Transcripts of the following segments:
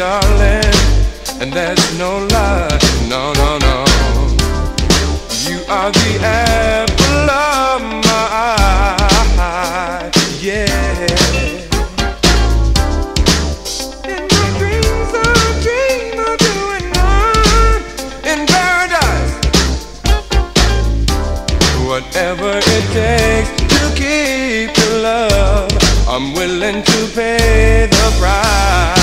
Darling, and there's no, no, no. No. You are the apple of my eye. Yeah. Whatever it takes to keep your love, I'm willing to pay the price.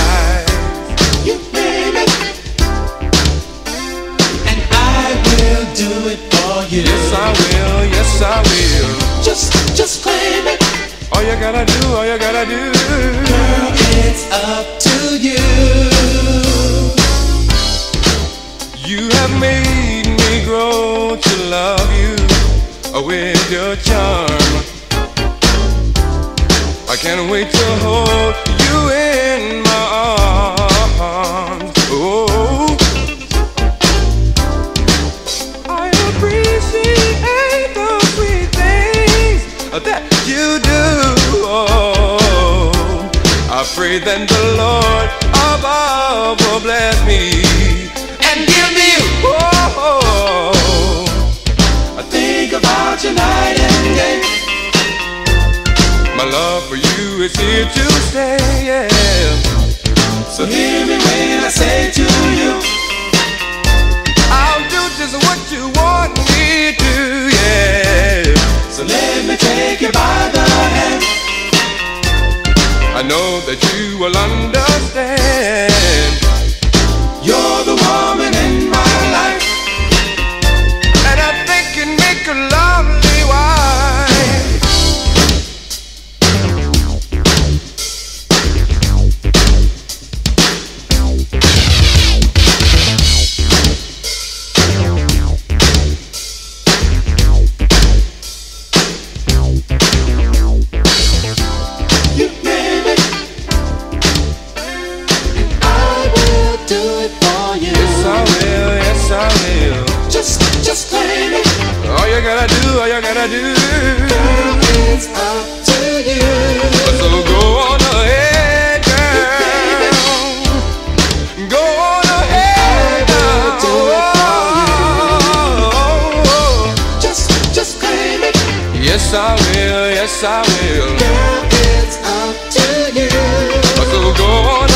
Do it for you. Yes, I will. Yes, I will. Just, just claim it, All you gotta do, all you gotta do. girl. It's up to you. You have made me grow to love you with your charm. I can't wait to hold you in pray that the Lord above will bless me and give me. Oh, I think about you night and day. my love for you is here to stay. Yeah. So hear me when I say to you, I'll do just what you want me to. Yeah. so let me take you by the hand. I know that you will understand. Do, all you gotta do. Girl, it's up to you. So go on ahead, girl. Go on ahead now. Just, just claim it. Yes, I will, yes, I will. Girl, it's up to you. So go